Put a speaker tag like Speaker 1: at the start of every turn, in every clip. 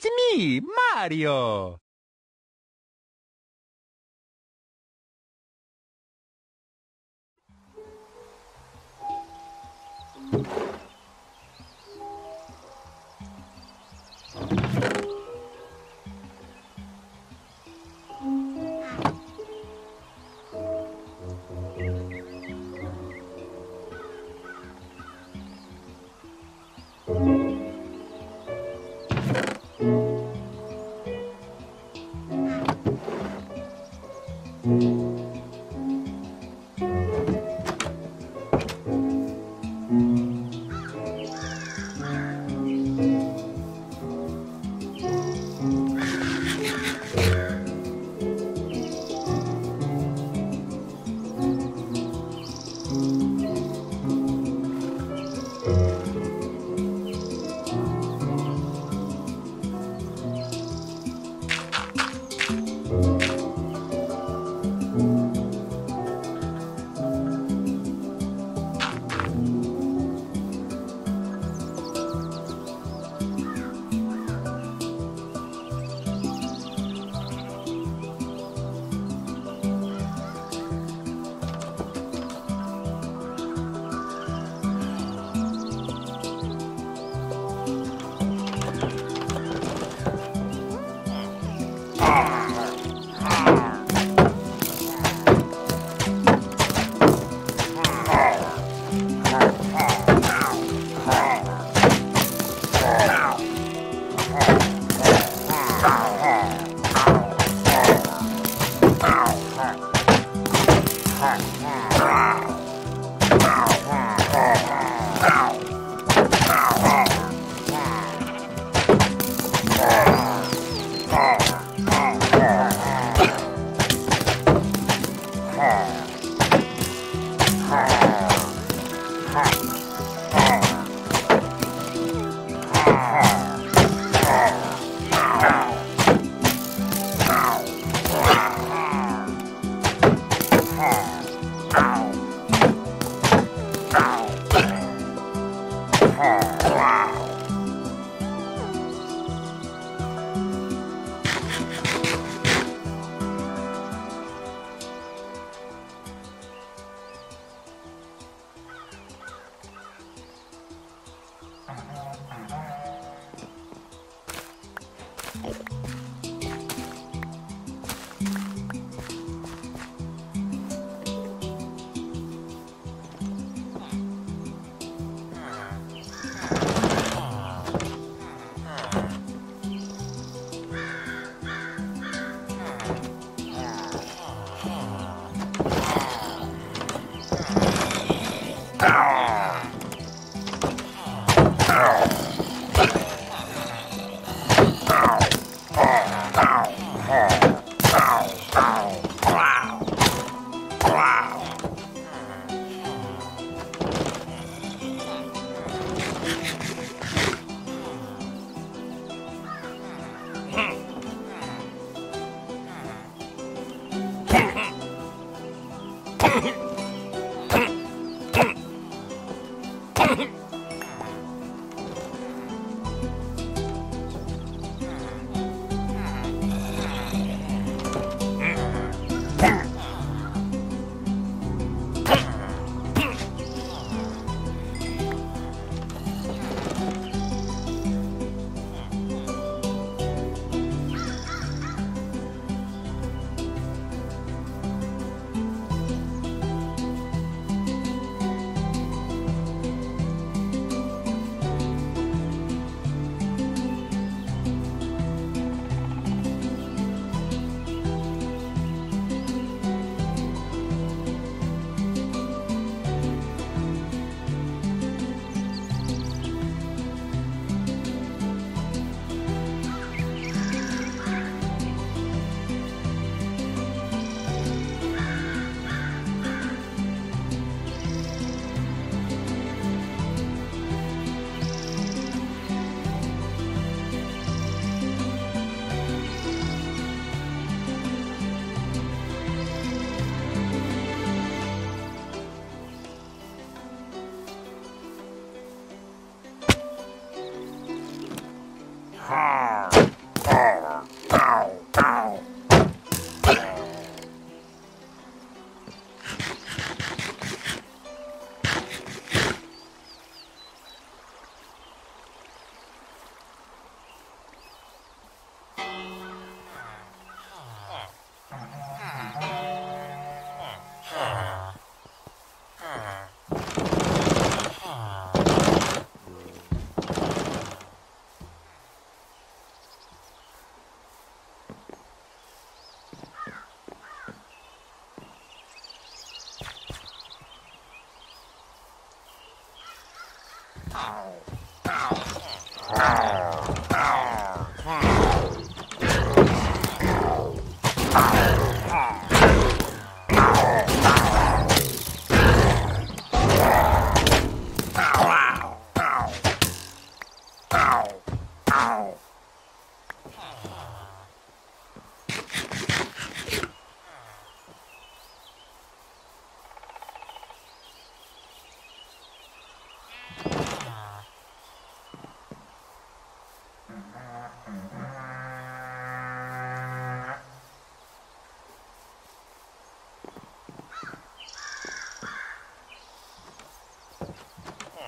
Speaker 1: It's me, Mario. Bye.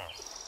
Speaker 1: Wow.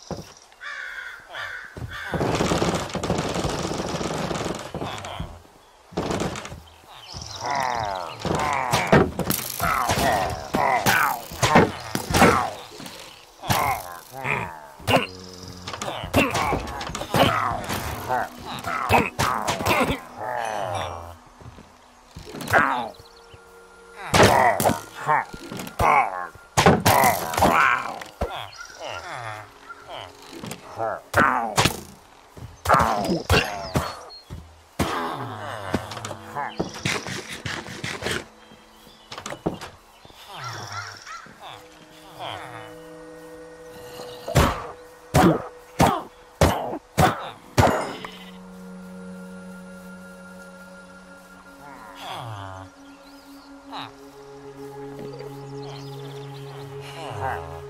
Speaker 1: はい。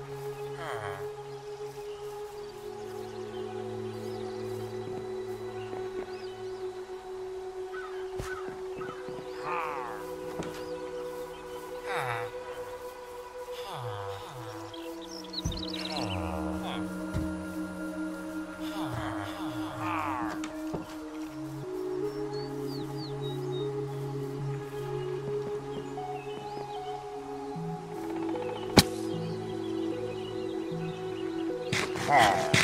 Speaker 1: hard.